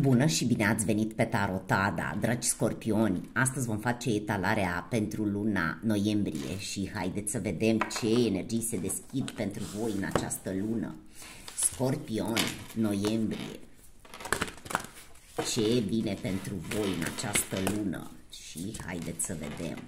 Bună și bine ați venit pe Tarotada, dragi scorpioni! Astăzi vom face etalarea pentru luna noiembrie și haideți să vedem ce energii se deschid pentru voi în această lună. Scorpioni, noiembrie, ce e bine pentru voi în această lună și haideți să vedem.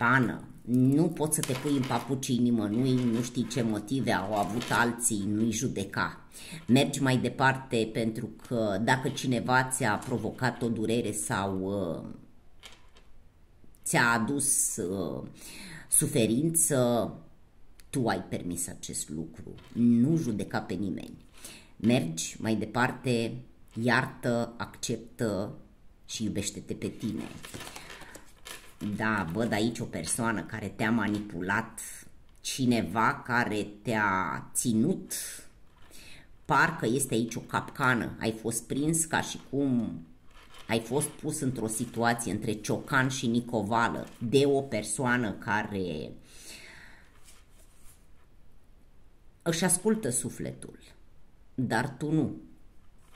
Pană, nu poți să te pui în papucii nimănui, nu știi ce motive au avut alții, nu-i judeca. Mergi mai departe pentru că dacă cineva ți-a provocat o durere sau uh, ți-a adus uh, suferință, tu ai permis acest lucru. Nu judeca pe nimeni. Mergi mai departe, iartă, acceptă și iubește-te pe tine. Da, văd aici o persoană care te-a manipulat, cineva care te-a ținut, parcă este aici o capcană, ai fost prins ca și cum ai fost pus într-o situație între Ciocan și Nicovală de o persoană care își ascultă sufletul, dar tu nu,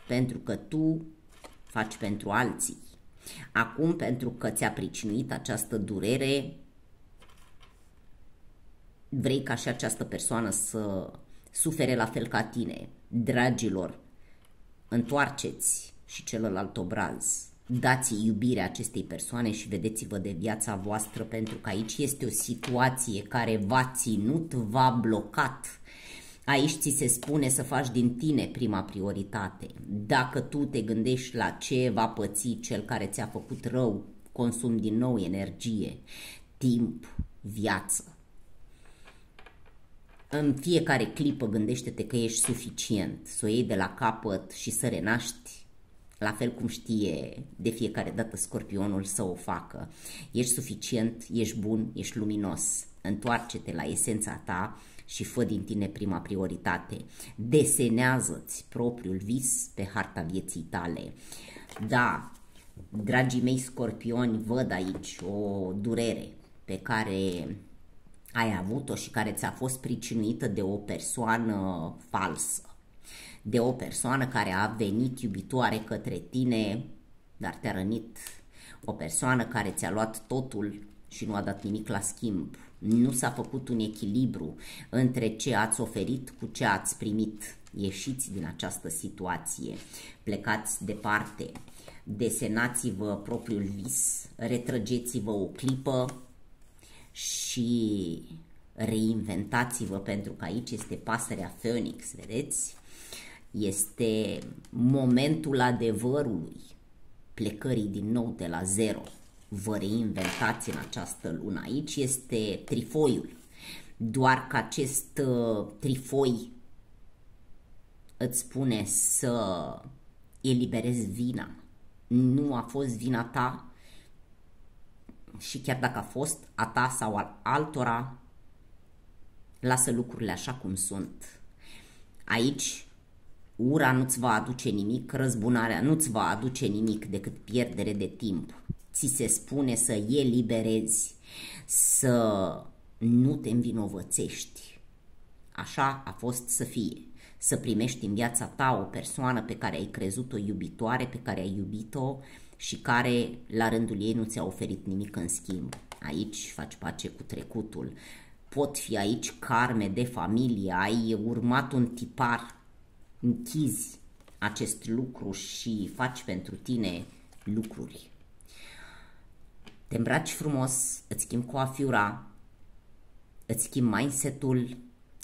pentru că tu faci pentru alții. Acum, pentru că ți-a pricinuit această durere, vrei ca și această persoană să sufere la fel ca tine. Dragilor, întoarceți și celălalt obraz. Dați iubirea acestei persoane și vedeți-vă de viața voastră pentru că aici este o situație care v-a ținut, v-a blocat Aici ți se spune să faci din tine prima prioritate. Dacă tu te gândești la ce va păți cel care ți-a făcut rău, consum din nou energie, timp, viață. În fiecare clipă gândește-te că ești suficient, să o iei de la capăt și să renaști la fel cum știe de fiecare dată scorpionul să o facă. Ești suficient, ești bun, ești luminos. Întoarce-te la esența ta și fă din tine prima prioritate. Desenează-ți propriul vis pe harta vieții tale. Da, dragii mei scorpioni, văd aici o durere pe care ai avut-o și care ți-a fost pricinuită de o persoană falsă, de o persoană care a venit iubitoare către tine, dar te-a rănit, o persoană care ți-a luat totul și nu a dat nimic la schimb. Nu s-a făcut un echilibru între ce ați oferit cu ce ați primit. Ieșiți din această situație, plecați departe, desenați-vă propriul vis, retrăgeți-vă o clipă și reinventați-vă pentru că aici este pasărea Phoenix, vedeți? Este momentul adevărului, plecării din nou de la zero vă reinventați în această lună. Aici este trifoiul. Doar că acest uh, trifoi îți spune să eliberezi vina. Nu a fost vina ta și chiar dacă a fost a ta sau al altora, lasă lucrurile așa cum sunt. Aici ura nu-ți va aduce nimic, răzbunarea nu-ți va aduce nimic decât pierdere de timp ți se spune să eliberezi, să nu te învinovățești. Așa a fost să fie. Să primești în viața ta o persoană pe care ai crezut-o iubitoare, pe care ai iubit-o și care la rândul ei nu ți-a oferit nimic în schimb. Aici faci pace cu trecutul. Pot fi aici karme de familie, ai urmat un tipar, închizi acest lucru și faci pentru tine lucruri te îmbraci frumos, îți schimbi coafiura, îți schimbi mindset-ul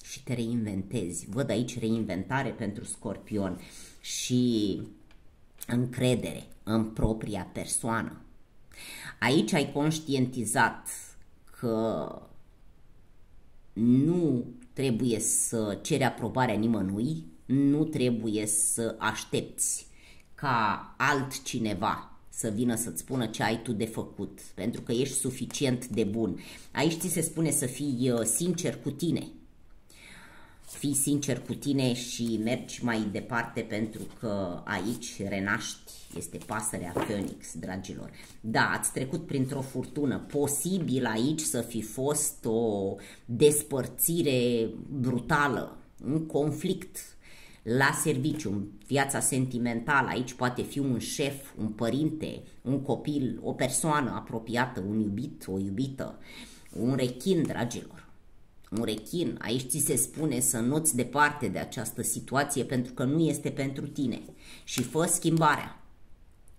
și te reinventezi. Văd aici reinventare pentru scorpion și încredere în propria persoană. Aici ai conștientizat că nu trebuie să ceri aprobarea nimănui, nu trebuie să aștepți ca altcineva să vină să-ți spună ce ai tu de făcut, pentru că ești suficient de bun. Aici ți se spune să fii uh, sincer cu tine. Fii sincer cu tine și mergi mai departe pentru că aici renaști, este pasărea Phoenix, dragilor. Da, ați trecut printr-o furtună, posibil aici să fi fost o despărțire brutală, un conflict la serviciu, în viața sentimentală, aici poate fi un șef, un părinte, un copil, o persoană apropiată, un iubit, o iubită, un rechin, dragilor. Un rechin, aici ți se spune să nu-ți departe de această situație pentru că nu este pentru tine și fă schimbarea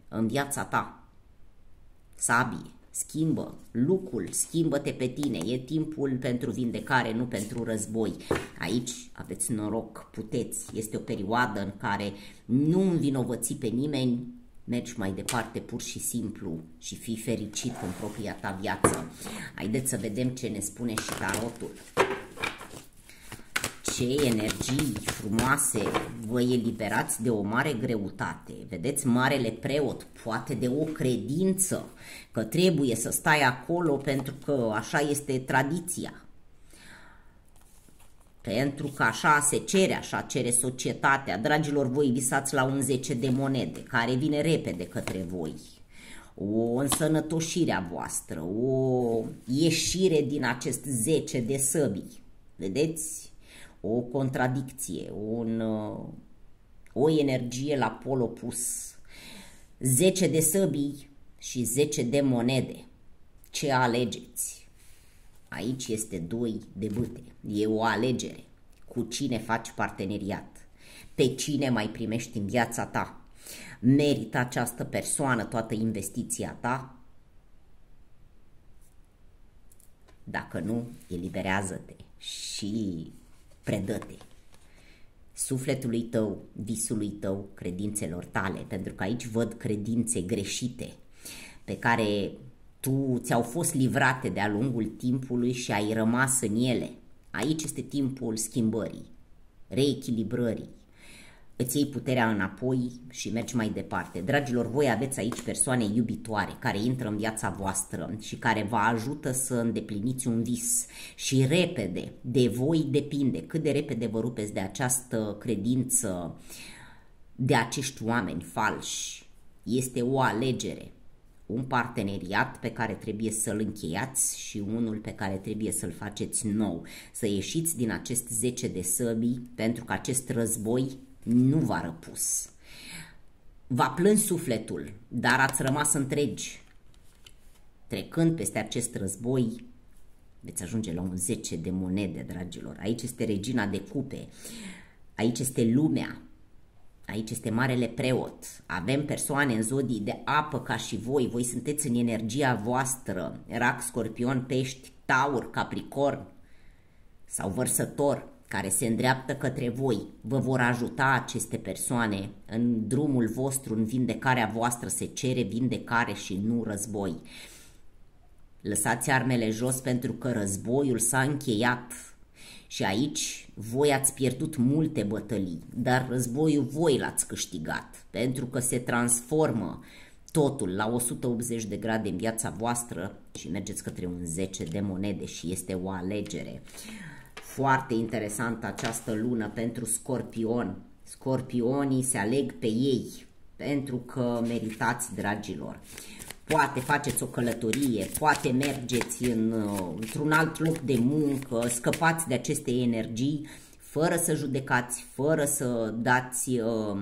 în viața ta. Sabie, schimbă lucrul, schimbă-te pe tine, e timpul pentru vindecare, nu pentru război. Aici aveți noroc, puteți, este o perioadă în care nu învinovăți pe nimeni, mergi mai departe pur și simplu și fii fericit în propria ta viață. Haideți să vedem ce ne spune și tarotul ce energii frumoase vă eliberați de o mare greutate. Vedeți, marele preot, poate de o credință că trebuie să stai acolo pentru că așa este tradiția. Pentru că așa se cere, așa cere societatea. Dragilor, voi visați la un 10 de monede, care vine repede către voi. O însănătoșire a voastră, o ieșire din acest 10 de săbii. Vedeți? O contradicție, un, uh, o energie la pol opus. 10 de săbii și 10 de monede. Ce alegeți? Aici este 2 de bâte. E o alegere. Cu cine faci parteneriat? Pe cine mai primești în viața ta? Merită această persoană toată investiția ta? Dacă nu, eliberează-te și predă-te sufletului tău, visului tău, credințelor tale, pentru că aici văd credințe greșite pe care tu ți-au fost livrate de-a lungul timpului și ai rămas în ele. Aici este timpul schimbării, reechilibrării, îți iei puterea înapoi și mergi mai departe. Dragilor, voi aveți aici persoane iubitoare care intră în viața voastră și care vă ajută să îndepliniți un vis și repede, de voi depinde cât de repede vă rupeți de această credință, de acești oameni falși. Este o alegere, un parteneriat pe care trebuie să-l încheiați și unul pe care trebuie să-l faceți nou. Să ieșiți din acest 10 de săbii pentru că acest război nu v-a răpus. V-a plâns sufletul, dar ați rămas întregi. Trecând peste acest război, veți ajunge la un 10 de monede, dragilor. Aici este regina de cupe, aici este lumea, aici este marele preot. Avem persoane în zodii de apă ca și voi, voi sunteți în energia voastră, rac, scorpion, pești, taur, capricorn sau vărsător care se îndreaptă către voi. Vă vor ajuta aceste persoane în drumul vostru, în vindecarea voastră. Se cere vindecare și nu război. Lăsați armele jos pentru că războiul s-a încheiat și aici voi ați pierdut multe bătălii, dar războiul voi l-ați câștigat pentru că se transformă totul la 180 de grade în viața voastră și mergeți către un 10 de monede și este o alegere. Foarte interesantă această lună pentru scorpion. Scorpionii se aleg pe ei pentru că meritați, dragilor. Poate faceți o călătorie, poate mergeți în, într-un alt loc de muncă, scăpați de aceste energii fără să judecați, fără să dați uh,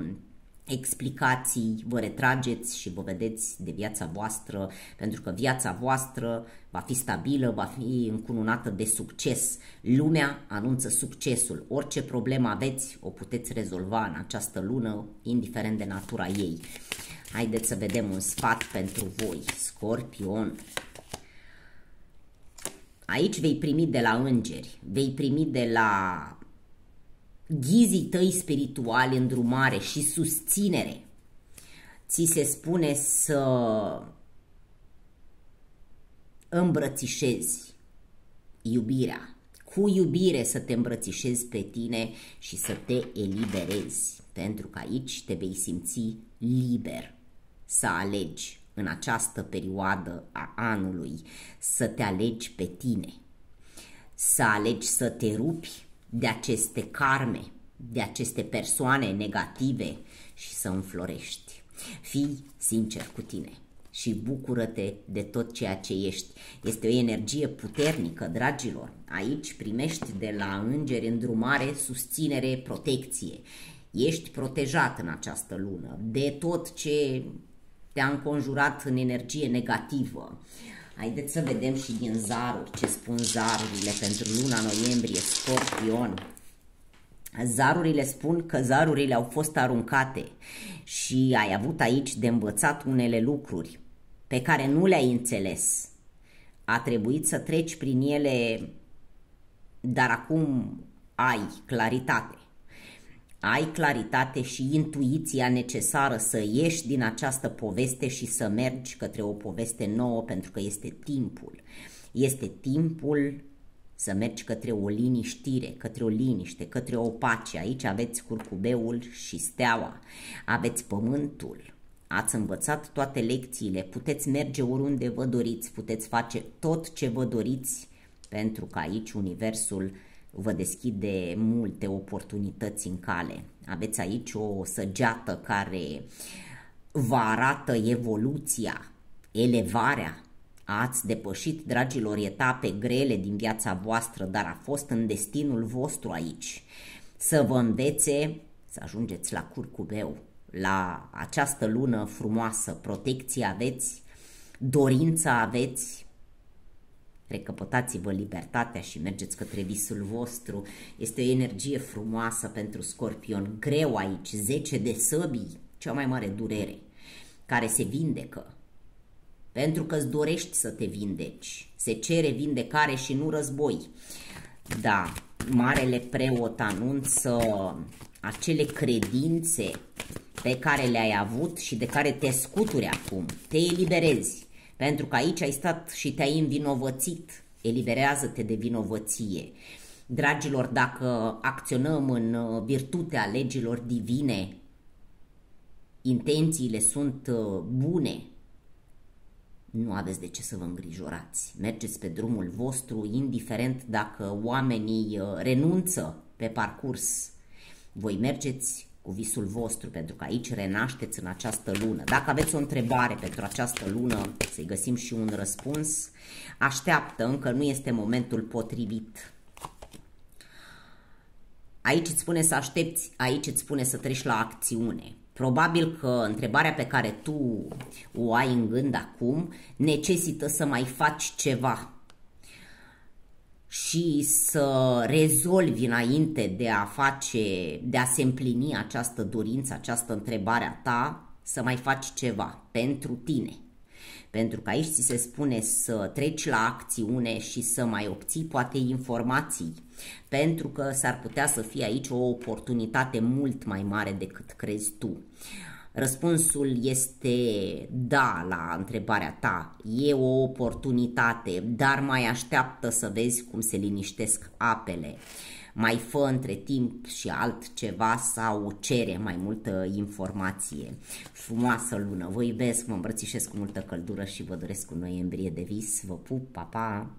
explicații, vă retrageți și vă vedeți de viața voastră, pentru că viața voastră va fi stabilă, va fi încununată de succes. Lumea anunță succesul. Orice problemă aveți, o puteți rezolva în această lună, indiferent de natura ei. Haideți să vedem un sfat pentru voi, Scorpion. Aici vei primi de la îngeri, vei primi de la ghizii tăi spirituali, îndrumare și susținere, ți se spune să îmbrățișezi iubirea, cu iubire să te îmbrățișezi pe tine și să te eliberezi, pentru că aici te vei simți liber să alegi în această perioadă a anului, să te alegi pe tine, să alegi să te rupi de aceste karme, de aceste persoane negative și să înflorești. Fii sincer cu tine și bucură-te de tot ceea ce ești. Este o energie puternică, dragilor. Aici primești de la îngeri îndrumare, susținere, protecție. Ești protejat în această lună de tot ce te-a înconjurat în energie negativă. Haideți să vedem și din zaruri ce spun zarurile pentru luna noiembrie, Scorpion. Zarurile spun că zarurile au fost aruncate și ai avut aici de învățat unele lucruri pe care nu le-ai înțeles. A trebuit să treci prin ele, dar acum ai claritate. Ai claritate și intuiția necesară să ieși din această poveste și să mergi către o poveste nouă pentru că este timpul. Este timpul să mergi către o liniștire, către o liniște, către o pace. Aici aveți curcubeul și steaua, aveți pământul, ați învățat toate lecțiile, puteți merge oriunde vă doriți, puteți face tot ce vă doriți, pentru că aici Universul vă deschide multe oportunități în cale. Aveți aici o săgeată care vă arată evoluția, elevarea, Ați depășit, dragilor, etape grele din viața voastră, dar a fost în destinul vostru aici. Să vă învețe să ajungeți la curcubeu, la această lună frumoasă, protecție aveți, dorința aveți, recăpătați-vă libertatea și mergeți către visul vostru. Este o energie frumoasă pentru scorpion, greu aici, 10 de săbii, cea mai mare durere, care se vindecă, pentru că îți dorești să te vindeci. Se cere vindecare și nu război. Da, Marele Preot anunță acele credințe pe care le-ai avut și de care te scuturi acum. Te eliberezi. Pentru că aici ai stat și te-ai învinovățit. Eliberează-te de vinovăție. Dragilor, dacă acționăm în virtutea legilor divine, intențiile sunt uh, bune, nu aveți de ce să vă îngrijorați. Mergeți pe drumul vostru, indiferent dacă oamenii uh, renunță pe parcurs. Voi mergeți cu visul vostru, pentru că aici renașteți în această lună. Dacă aveți o întrebare pentru această lună, să-i găsim și un răspuns. Așteaptă, încă nu este momentul potrivit. Aici îți spune să aștepți, aici îți spune să treci la acțiune. Probabil că întrebarea pe care tu o ai în gând acum necesită să mai faci ceva și să rezolvi înainte de a face, de a se împlini această dorință, această întrebare a ta, să mai faci ceva pentru tine. Pentru că aici ți se spune să treci la acțiune și să mai obții poate informații, pentru că s-ar putea să fie aici o oportunitate mult mai mare decât crezi tu. Răspunsul este da la întrebarea ta. E o oportunitate, dar mai așteaptă să vezi cum se liniștesc apele mai fă între timp și altceva sau cere mai multă informație. Frumoasă lună, vă iubesc, mă îmbrățișez cu multă căldură și vă doresc un noiembrie de vis. Vă pup, pa, pa!